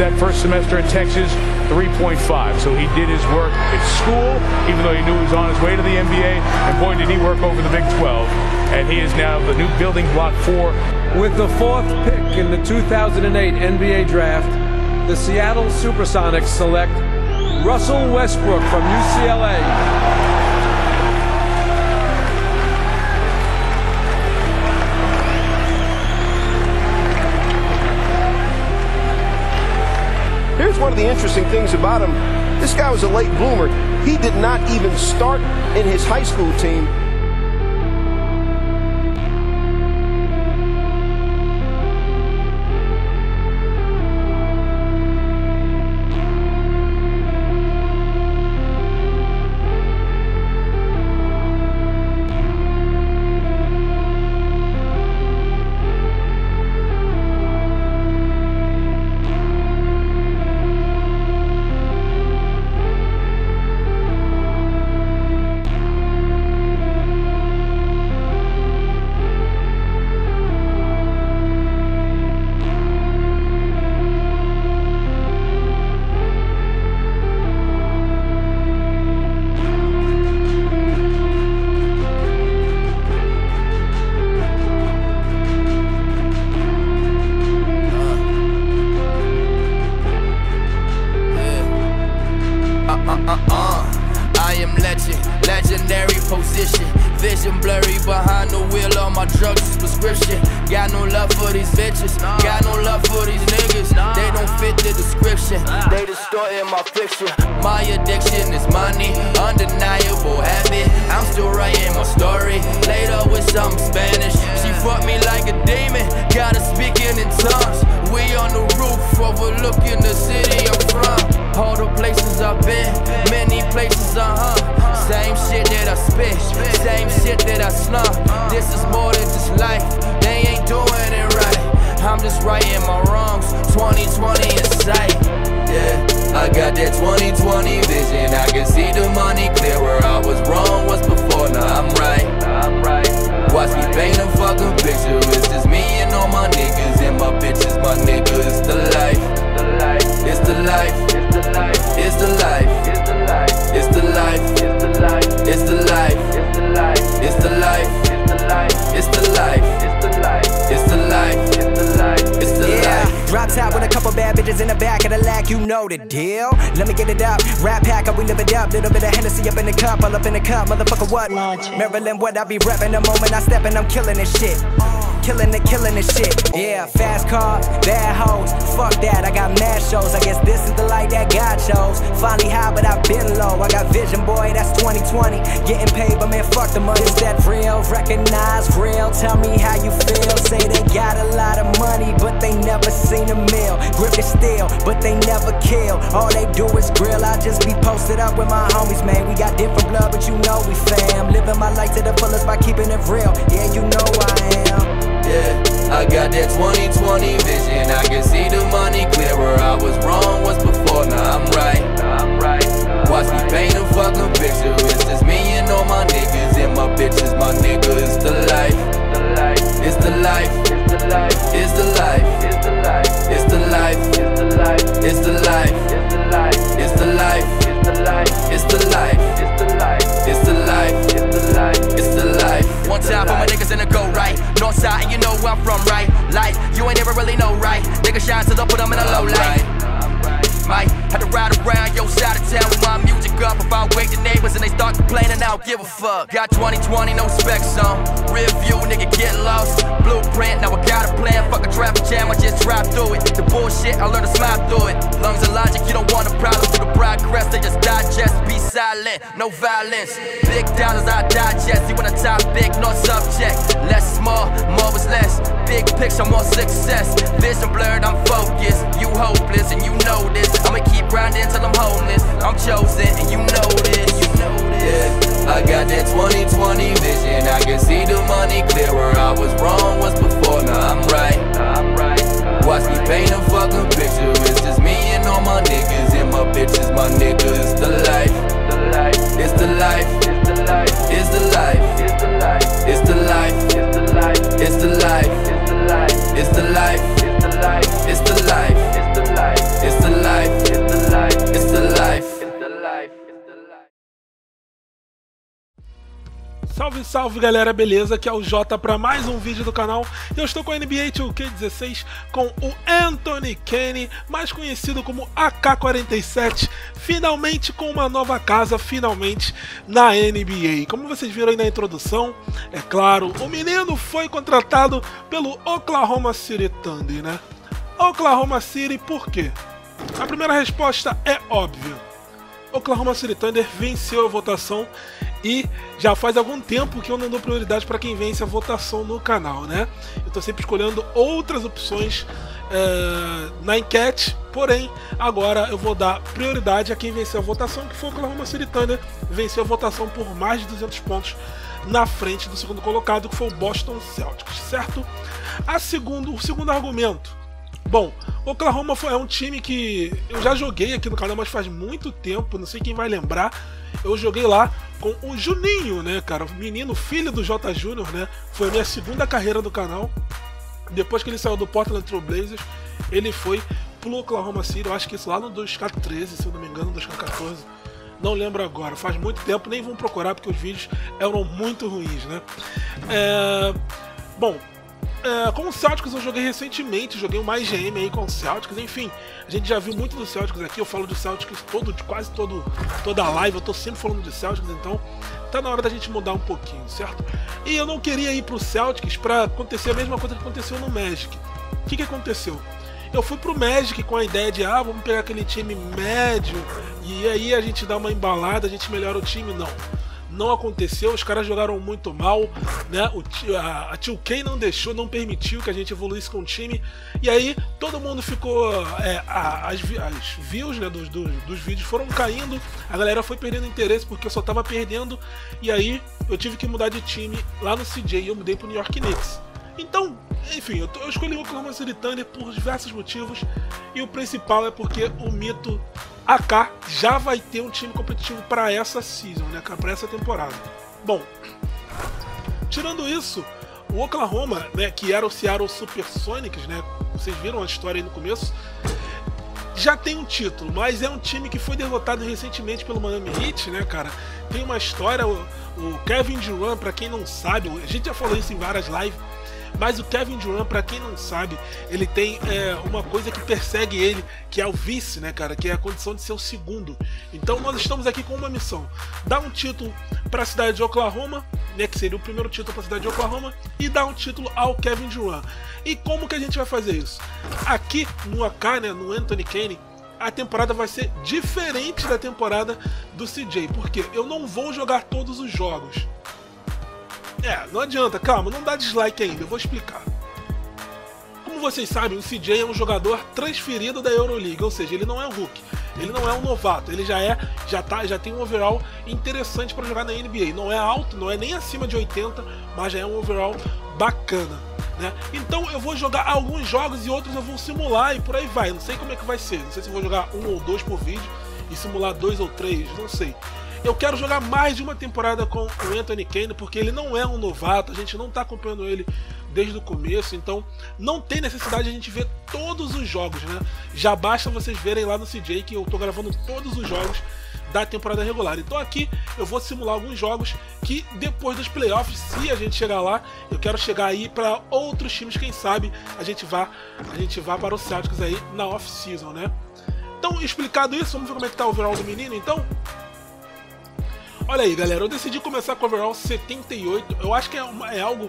that first semester in Texas, 3.5. So he did his work at school, even though he knew he was on his way to the NBA. And boy, did he work over the Big 12. And he is now the new building block for. With the fourth pick in the 2008 NBA Draft, the Seattle Supersonics select Russell Westbrook from UCLA. Here's one of the interesting things about him. This guy was a late bloomer. He did not even start in his high school team I. Same shit that I spit, same shit that I slump. This is more than just life, they ain't doing it right. I'm just righting my wrongs, 2020 in sight. Yeah, I got that 2020 vision. I can see the money clear where I was wrong was before. Now I'm right. I'm right. Watch me paint a fucking picture. It's just me and all my niggas and my bitches. My niggas, the life. You know the deal. Let me get it up, rap pack up, we live it up. Little bit of Hennessy up in the cup, all up in the cup, motherfucker, what? Maryland, what I be rapping the moment I step and I'm killing this shit. Killing it, killing this shit. Yeah, fast cars, bad hoes. Fuck that, I got mad shows. I guess this is the light that God chose. Finally high, but I've been low. I got vision, boy, that's 2020. Getting paid, but man, fuck the money. Is that real? Recognize real. Tell me how you feel. Say they got a lot of money, but they never seen a meal. Grip is steel, but they never kill. All they do is grill. I just be posted up with my homies, man. We got different blood, but you know we fam. Living my life to the fullest by keeping it real. Yeah, you know I am. Yeah, I got that 2020 vision. I can see the money clear where I was wrong once before. Now I'm right. I'm right. Watch me paint a fucking picture. It's just me and all my niggas and my bitches. My nigga, it's the life. The life. It's the life. It's the life. It's the life. It's the life. It's the life. It's the life. It's the life. It's the life. It's the life. Life. Life. Life. Life. One time for my niggas in the go right. North side, you know where I'm from, right? Like, you ain't never really know, right? Niggas shine till I put them in a low light. Might had to ride around your side of town with my music up. If I wake the neighbors and they start complaining, I don't give a fuck. Got 2020, no specs on. Real view, nigga, get lost. Blueprint, now I got a plan. Fuck a traffic jam, I just drive through it. The bullshit, I learn to smile through it. Lungs of logic, you don't want a problem. Through the progress, they just digest. Be silent, no violence. Big dollars, I digest. See when I topic, no subject. Less is more, is less. Big picture, more success. Vision blurred, I'm focused. You hopeless, opponent. I'm chosen, and you know this. Yeah, I got that 2020 vision. I can see the money clearer. I was wrong once before, now I'm right. Watch me paint a fucking picture. It's just me and all my niggas, and my bitches, my niggas. The life, the life, it's the life, it's the life, it's the life, it's the life, it's the life, it's the life, it's the life, it's the life, it's the life, it's the life. Salve, salve galera, beleza? Aqui é o Jota para mais um vídeo do canal. Eu estou com a NBA 2K16 com o Anthony Kenny, mais conhecido como AK-47, finalmente com uma nova casa, finalmente na NBA. Como vocês viram aí na introdução, é claro, o menino foi contratado pelo Oklahoma City Thunder, né? Oklahoma City por quê? A primeira resposta é óbvia. Oklahoma City Thunder venceu a votação e já faz algum tempo que eu não dou prioridade para quem vence a votação no canal, né? Eu estou sempre escolhendo outras opções é, na enquete, porém agora eu vou dar prioridade a quem venceu a votação, que foi o Oklahoma City Thunder, venceu a votação por mais de 200 pontos na frente do segundo colocado, que foi o Boston Celtics, certo? A segundo, o segundo argumento. Bom, Oklahoma é um time que eu já joguei aqui no canal, mas faz muito tempo, não sei quem vai lembrar eu joguei lá com o Juninho, né, cara? O menino, filho do J Júnior, né? Foi a minha segunda carreira do canal. Depois que ele saiu do Portland Trail Blazers, ele foi pro Oklahoma City, eu acho que isso lá no 2K13, se eu não me engano, 2K14. Não lembro agora, faz muito tempo, nem vão procurar porque os vídeos eram muito ruins, né? É... Bom, é, com o Celtics eu joguei recentemente, joguei mais GM aí com o Celtics, enfim, a gente já viu muito do Celtics aqui, eu falo do Celtics todo, quase todo, toda a live, eu tô sempre falando de Celtics, então tá na hora da gente mudar um pouquinho, certo? E eu não queria ir pro Celtics para acontecer a mesma coisa que aconteceu no Magic. O que, que aconteceu? Eu fui pro Magic com a ideia de, ah, vamos pegar aquele time médio e aí a gente dá uma embalada, a gente melhora o time. Não não aconteceu, os caras jogaram muito mal, né? O, a, a 2K não deixou, não permitiu que a gente evoluísse com o time, e aí todo mundo ficou. É, a, as, as, views né, dos, dos, dos, vídeos foram caindo, a galera foi perdendo interesse porque eu só tava perdendo, e aí eu tive que mudar de time lá no CJ e eu mudei pro New York Knicks. Então, enfim, eu, tô, eu escolhi o Oklahoma City Thunder por diversos motivos, e o principal é porque o mito AK já vai ter um time competitivo para essa season, né, para essa temporada. Bom, tirando isso, o Oklahoma, né, que era o Seattle Supersonics, né, vocês viram a história aí no começo, já tem um título, mas é um time que foi derrotado recentemente pelo Miami Heat, né, cara? Tem uma história, o, o Kevin Durant, para quem não sabe, a gente já falou isso em várias lives, mas o Kevin Durant, para quem não sabe, ele tem é, uma coisa que persegue ele, que é o vice, né, cara? Que é a condição de ser o segundo. Então nós estamos aqui com uma missão: dar um título para a cidade de Oklahoma, né, que seria o primeiro título para a cidade de Oklahoma, e dar um título ao Kevin Durant. E como que a gente vai fazer isso? Aqui no AK, né, no Anthony Kane, a temporada vai ser diferente da temporada do CJ, porque eu não vou jogar todos os jogos. É, não adianta, calma, não dá dislike ainda, eu vou explicar. Como vocês sabem, o CJ é um jogador transferido da Euroleague, ou seja, ele não é um Hulk, ele não é um novato, ele já é, já tá, já tem um overall interessante para jogar na NBA. Não é alto, não é nem acima de 80, mas já é um overall bacana. Né? Então eu vou jogar alguns jogos e outros eu vou simular e por aí vai. Não sei como é que vai ser. Não sei se vou jogar um ou dois por vídeo e simular dois ou três, não sei. Eu quero jogar mais de uma temporada com o Anthony Kane, porque ele não é um novato, a gente não está acompanhando ele desde o começo, então não tem necessidade de a gente ver todos os jogos, né? Já basta vocês verem lá no CJ que eu estou gravando todos os jogos da temporada regular. Então aqui eu vou simular alguns jogos que depois dos playoffs, se a gente chegar lá, eu quero chegar aí para outros times, quem sabe a gente vá, a gente vá para os Celtics aí na off season, né? Então, explicado isso, vamos ver como é que tá o overall do menino, então. Olha aí, galera, eu decidi começar com o overall 78. Eu acho que é, uma, é algo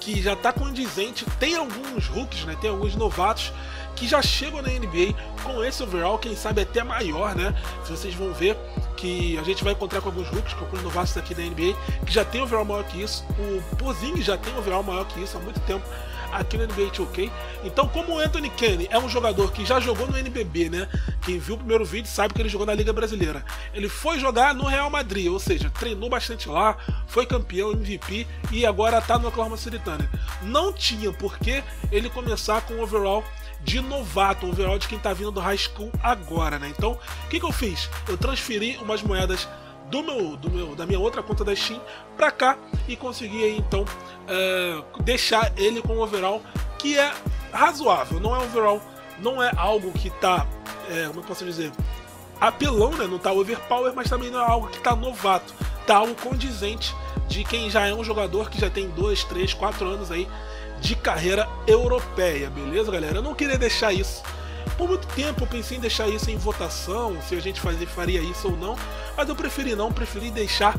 que já está condizente. Tem alguns rookies, né? Tem alguns novatos que já chegam na NBA com esse overall, quem sabe até maior, né? Vocês vão ver que a gente vai encontrar com alguns rookies, com alguns novatos aqui da NBA, que já tem overall maior que isso. O Pozinho já tem overall maior que isso há muito tempo aqui no NBA 2K. Então, como o Anthony Kenny é um jogador que já jogou no NBB, né? Quem viu o primeiro vídeo sabe que ele jogou na Liga Brasileira. Ele foi jogar no Real Madrid, ou seja, treinou bastante lá, foi campeão, MVP e agora tá no Oklahoma City Thunder. Não tinha por que ele começar com um overall de novato, um overall de quem tá vindo do high school agora, né? Então, o que, que eu fiz? Eu transferi umas moedas do meu, do meu, da minha outra conta da Steam para cá e consegui aí, então é, deixar ele com um overall que é razoável, não é overall, não é algo que tá, é, como eu posso dizer, apelão, né? Não tá overpower, mas também não é algo que tá novato, tá algo condizente de quem já é um jogador que já tem 2, 3, 4 anos aí de carreira europeia, beleza, galera? Eu não queria deixar isso. Por muito tempo eu pensei em deixar isso em votação, se a gente fazer, faria isso ou não, mas eu preferi não, preferi deixar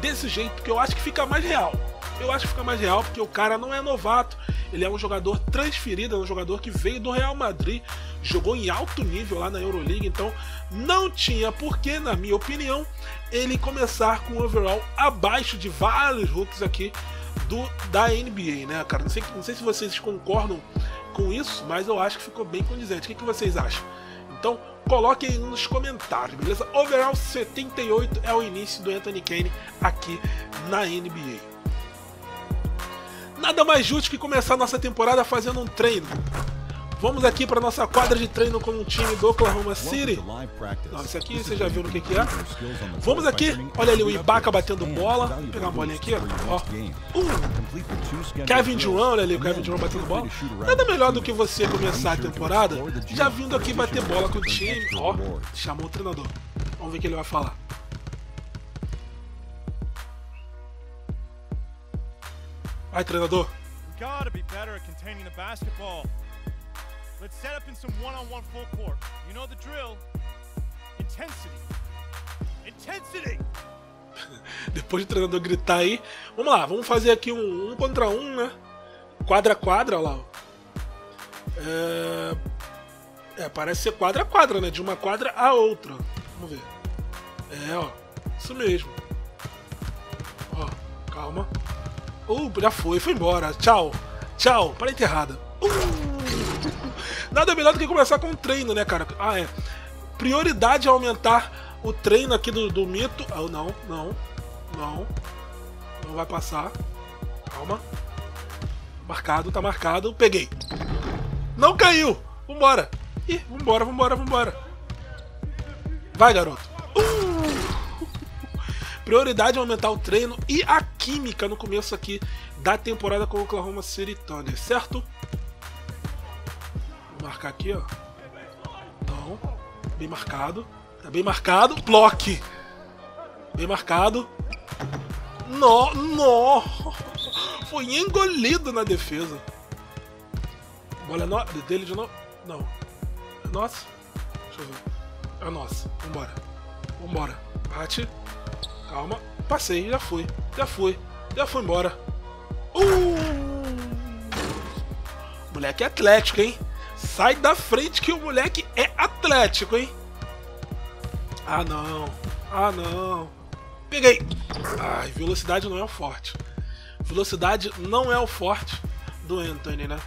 desse jeito, porque eu acho que fica mais real. Eu acho que fica mais real porque o cara não é novato, ele é um jogador transferido, é um jogador que veio do Real Madrid, jogou em alto nível lá na Euroleague, então não tinha porquê, na minha opinião, ele começar com um overall abaixo de vários rookies aqui do, da NBA, né, cara? Não sei, não sei se vocês concordam com isso, mas eu acho que ficou bem condizente. O que, que vocês acham? Então, coloquem aí nos comentários, beleza? Overall 78 é o início do Anthony Kane aqui na NBA. Nada mais justo que começar nossa temporada fazendo um treino. Vamos aqui para nossa quadra de treino com o time do Oklahoma City. Não, isso aqui você já viu no que, que é. Vamos aqui, olha ali o Ibaka batendo bola. Vou pegar uma bolinha aqui, ó. Um. Kevin Durant, olha ali o Kevin Durant batendo bola. Nada melhor do que você começar a temporada já vindo aqui bater bola com o time. Ó, chamou o treinador. Vamos ver o que ele vai falar. Vai, treinador. gotta be better at containing the basketball. Let's set up in some one-on-one full court. You know the drill. Intensity. Intensity! Depois do treinador gritar aí, vamos lá, vamos fazer aqui um, um contra um, né? Quadra a quadra, olha lá. É... é, parece ser quadra a quadra, né? De uma quadra a outra. Vamos ver. É, ó. Isso mesmo. Ó, calma. Uh, já foi, foi embora. Tchau. Tchau. Para enterrada. Uh. Nada melhor do que começar com um treino, né, cara? Ah, é. Prioridade é aumentar o treino aqui do, do mito. Ah, não, não, não. Não vai passar. Calma. Marcado, tá marcado. Peguei. Não caiu. Vambora. Ih, vambora, vambora, vambora. Vai, garoto. Uh! Prioridade é aumentar o treino e a química no começo aqui da temporada com o Oklahoma City Thunder, certo? Marcar aqui, ó. Não. Bem marcado. Tá bem marcado. Bloque. Bem marcado. Nó, nó. Foi engolido na defesa. Bola é no... dele de novo. Não. É nossa? Deixa eu ver. É nossa. Vambora. Vambora. Bate. Calma. Passei, já fui. Já fui. Já fui embora. Uh! Moleque é atlético, hein? Sai da frente que o moleque é atlético, hein? Ah, não. Ah, não. Peguei. Ai, velocidade não é o forte. Velocidade não é o forte do Anthony, né?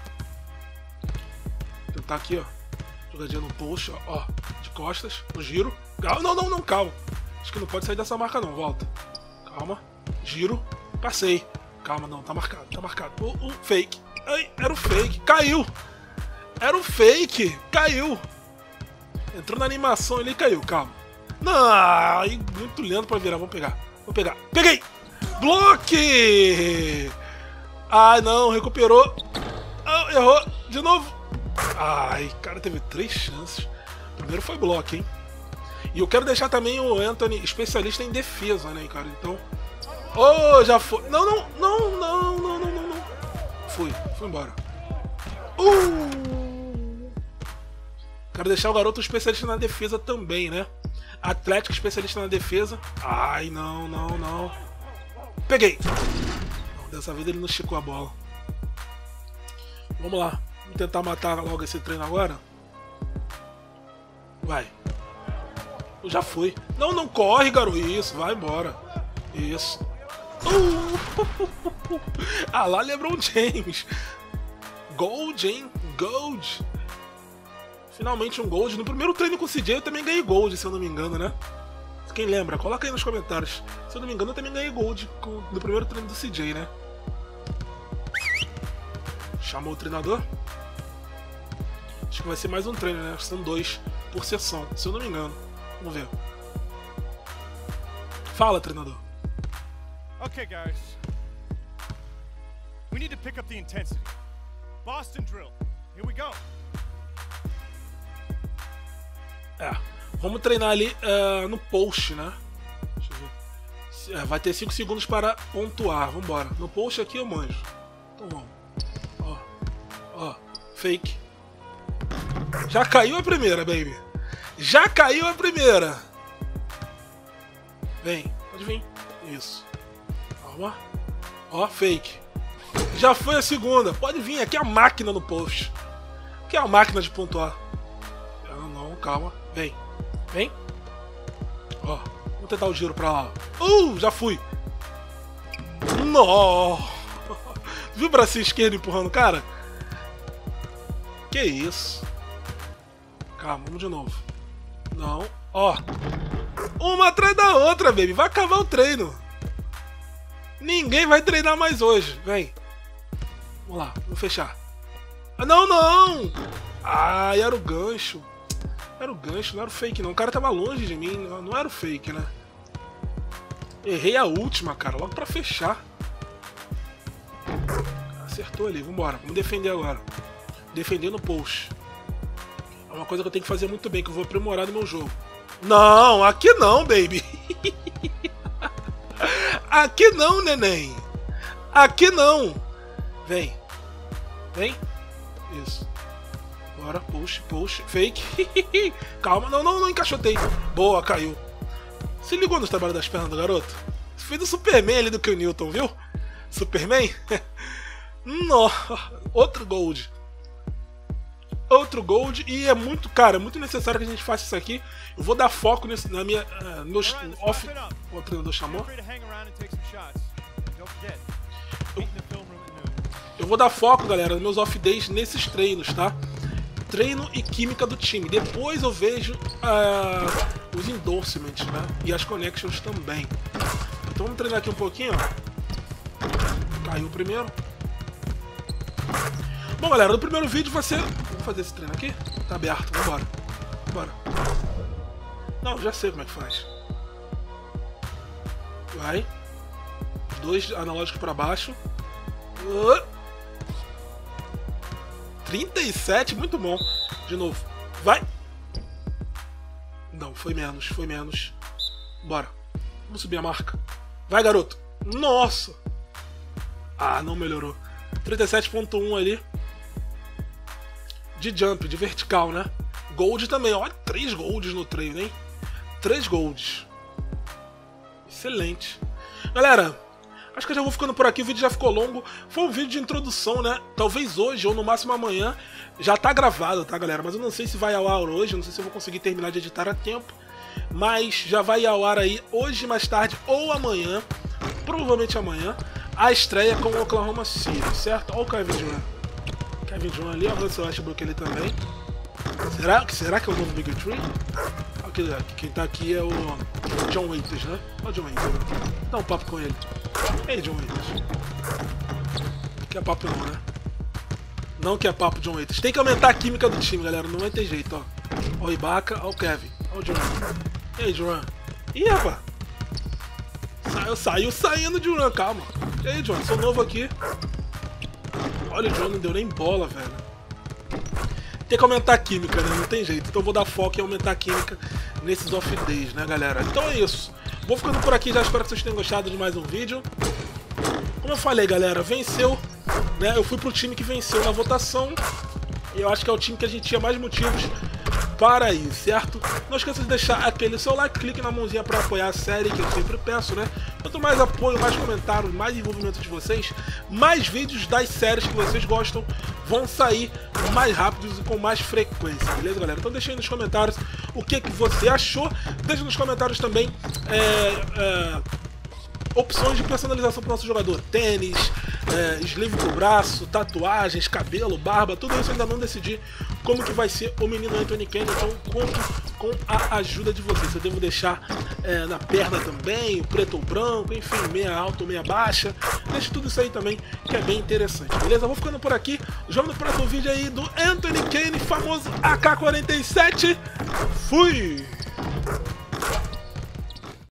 Tentar aqui, ó. Jogadinha no post, ó. De costas, no giro. Calma, não, não, não, calma. Acho que não pode sair dessa marca, não. Volta. Calma. Giro. Passei. Calma, não. Tá marcado, tá marcado. O, o fake. Ai, era o fake. Caiu. Era o fake. Caiu. Entrou na animação ele caiu. Calma. Não, muito lento pra virar. Vamos pegar. Vou pegar. Peguei! Bloque! Ai, não. Recuperou. Ah, errou. De novo. Ai, cara, teve três chances. Primeiro foi bloco, hein? E eu quero deixar também o Anthony especialista em defesa, né, cara? Então. Oh, já foi. Não, não, não, não, não, não, não, não. Fui, fui embora. Uh! Quero deixar o garoto especialista na defesa também, né? Atlético especialista na defesa. Ai, não, não, não. Peguei. Não, dessa vez ele não esticou a bola. Vamos lá. Vamos tentar matar logo esse treino agora. Vai. Já fui. Não, não corre, garoto. Isso, vai embora. Isso. Uh! ah, lá LeBron James. Gold, hein? Gold. Finalmente um Gold. No primeiro treino com o CJ eu também ganhei Gold, se eu não me engano, né? Quem lembra? Coloca aí nos comentários. Se eu não me engano, eu também ganhei Gold no primeiro treino do CJ, né? Chamou o treinador. Acho que vai ser mais um treino, né? São dois por sessão, se eu não me engano. Vamos ver. Fala, treinador. Okay, guys. We need to pick up the intensity. Boston drill. Here we go. É, vamos treinar ali uh, no post, né? Deixa eu ver. É, vai ter 5 segundos para pontuar. Vambora. No post aqui eu manjo. Então vamos. Ó. Ó. Fake. Já caiu a primeira, baby. Já caiu a primeira. Vem. Pode vir. Isso. Calma. Ó, fake. Já foi a segunda. Pode vir. Aqui é a máquina no post. Aqui é a máquina de pontuar. Não, não, calma. Vem. Vem. Ó. Vamos tentar o giro pra lá. Uh, já fui. Nó. Viu o bracinho esquerdo empurrando o cara? Que isso. Calma, vamos de novo. Não. Ó. Uma atrás da outra, baby. Vai acabar o treino. Ninguém vai treinar mais hoje. Vem. Vamos lá, vou fechar. Ah, não, não! Ah, era o gancho. Era o gancho, não era o fake não. O cara tava longe de mim, não era o fake, né? Errei a última, cara, logo pra fechar. Acertou ali, vambora. Vamos defender agora. Defender no post. É uma coisa que eu tenho que fazer muito bem, que eu vou aprimorar no meu jogo. Não, aqui não, baby. aqui não, neném. Aqui não. Vem. Vem. Isso. Bora, push, push, fake. Calma, não, não, não encaixotei. Boa, caiu. Se ligou nos trabalhos das pernas do garoto? Fez o Superman ali do que o Newton, viu? Superman? Nossa, outro gold. Outro gold e é muito, cara, é muito necessário que a gente faça isso aqui. Eu vou dar foco nesse, na minha. Uh, meus off. O treinador chamou. Eu, eu vou dar foco, galera, nos meus off days nesses treinos, tá? Treino e química do time. Depois eu vejo uh, os endorsements, né? E as connections também. Então vamos treinar aqui um pouquinho. Caiu o primeiro. Bom, galera, no primeiro vídeo ser... Vamos fazer esse treino aqui? Tá aberto, vambora. Vambora. Não, já sei como é que faz. Vai. Dois analógicos pra baixo. Uh. 37, muito bom. De novo. Vai. Não, foi menos, foi menos. Bora. Vamos subir a marca. Vai, garoto. Nossa. Ah, não melhorou. 37.1 ali. De jump, de vertical, né? Gold também. Olha, 3 golds no treino, hein? 3 golds. Excelente. Galera, Acho que eu já vou ficando por aqui, o vídeo já ficou longo. Foi um vídeo de introdução, né? Talvez hoje ou no máximo amanhã. Já tá gravado, tá, galera? Mas eu não sei se vai ao ar hoje, não sei se eu vou conseguir terminar de editar a tempo. Mas já vai ao ar aí hoje mais tarde ou amanhã, provavelmente amanhã, a estreia com o Oklahoma City, certo? Olha o Kevin Durant. Kevin Durant ali, olha o Russell Westbrook ali também. Será, será que é o novo Big Tree? Aqui, quem tá aqui é o John Waiters, né? Olha o John Waiters. Dá um papo com ele. Ei, John Waiters. Que é papo não, né? Não que é papo, John Waiters. Tem que aumentar a química do time, galera. Não vai ter jeito, ó. Ó o Ibaka, ó o Kevin. Ó o John. Ei, John. Ih, rapaz. Saiu, saiu saindo, John. Calma. E aí, John? Sou novo aqui. Olha, o John não deu nem bola, velho. Tem que aumentar a química, né? Não tem jeito. Então vou dar foco em aumentar a química nesses off days, né, galera? Então é isso. Vou ficando por aqui já, espero que vocês tenham gostado de mais um vídeo. Como eu falei, galera, venceu, né? Eu fui pro time que venceu na votação. E eu acho que é o time que a gente tinha mais motivos para ir, certo? Não esqueça de deixar aquele seu like, clique na mãozinha para apoiar a série, que eu sempre peço, né? Quanto mais apoio, mais comentários, mais envolvimento de vocês, mais vídeos das séries que vocês gostam vão sair mais rápidos e com mais frequência, beleza, galera? Então deixa aí nos comentários o que, que você achou. Deixa nos comentários também é, é, opções de personalização para o nosso jogador. Tênis, é, sleeve pro braço, tatuagens, cabelo, barba, tudo isso ainda não decidi como que vai ser o menino Anthony Kane, então conto com a ajuda de vocês. Eu devo deixar é, na perna também, preto ou branco, enfim, meia alta ou meia baixa. Deixe tudo isso aí também, que é bem interessante, beleza? Vou ficando por aqui. Vamos no próximo vídeo aí do Anthony Kane, famoso AK-47. Fui!